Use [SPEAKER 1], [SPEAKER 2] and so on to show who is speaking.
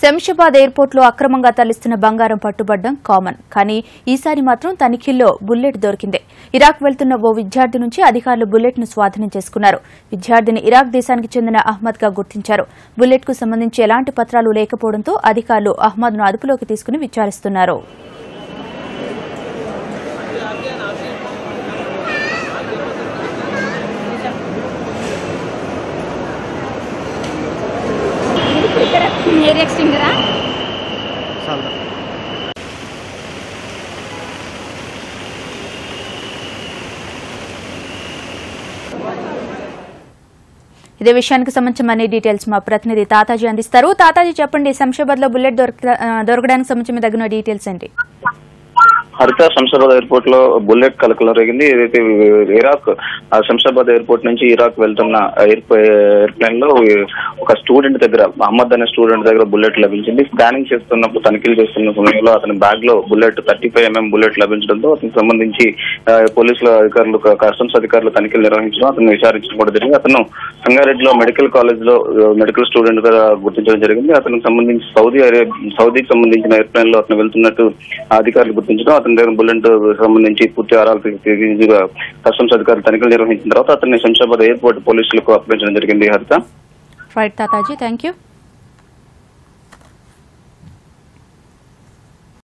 [SPEAKER 1] శంషాబాద్ ఎయిర్పోర్ట్లో అక్రమంగా తరలిస్తున్న బంగారం పట్టుబడ్డం కామన్. కానీ ఈసారి మాత్రం తనిఖీల్లో బుల్లెట్ దొరికింది. ఇరాక్ వెళ్తున్న ఓ విద్యార్థి నుంచి అధికారులు బుల్లెట్ను స్వాధీనం చేసుకున్నారు. విద్యార్థిని ఇరాక్ దేశానికి చెందిన అహ్మద్గా గుర్తించారు. బుల్లెట్కు సంబంధించి ఎలాంటి పత్రాలు లేకపోవడంతో అధికారులు అహ్మద్ను అదుపులోకి తీసుకుని విచారిస్తున్నారు.
[SPEAKER 2] Ah?
[SPEAKER 1] ఇదే విషయానికి సంబంధించి అన్ని డీటెయిల్స్ మా ప్రతినిధి తాతాజీ అందిస్తారు. తాతాజీ చెప్పండి శంషాబాద్లో బుల్లెట్ దొరకడానికి సంబంధించి మీ దగ్గర డీటెయిల్స్ అండి
[SPEAKER 3] హరిత శంషాబాద్ ఎయిర్పోర్ట్లో బుల్లెట్ కలకలం రేగింది. ఏదైతే ఇరాక్ శంషాబాద్ ఎయిర్పోర్ట్ నుంచి ఇరాక్ వెళ్తున్న ఎయిర్ ఎయిర్ప్లేన్లో ఒక స్టూడెంట్ దగ్గర అహ్మద్ అనే స్టూడెంట్ దగ్గర బుల్లెట్ లభించింది. స్కానింగ్ చేస్తున్నప్పుడు తనిఖీలు చేస్తున్న సమయంలో అతని బ్యాగ్లో bullet thirty five MM bullet లభించడంతో అతనికి సంబంధించి పోలీసుల అధికారులు కస్టమ్స్ అధికారులు తనిఖీలు నిర్వహించడం అతను విచారించడం కూడా జరిగింది. అతను సంగారెడ్డిలో మెడికల్ కాలేజ్లో మెడికల్ స్టూడెంట్గా గుర్తించడం జరిగింది. అతనికి సంబంధించి సౌదీ అరేబియా సౌదీకి సంబంధించిన ఎయిర్ప్లేన్లో అతను వెళ్తున్నట్టు అధికారులు గుర్తించడం అతని దగ్గర బుల్లెట్ సంబంధించి పూర్తి ఆరాలు కస్టమ్స్ అధికారులు తనిఖీలు నిర్వహించిన తర్వాత అతన్ని శంషాబాద్ ఎయిర్పోర్ట్ పోలీసులకు అప్పగించడం జరిగింది. Haritha.
[SPEAKER 1] Right Tataji thank you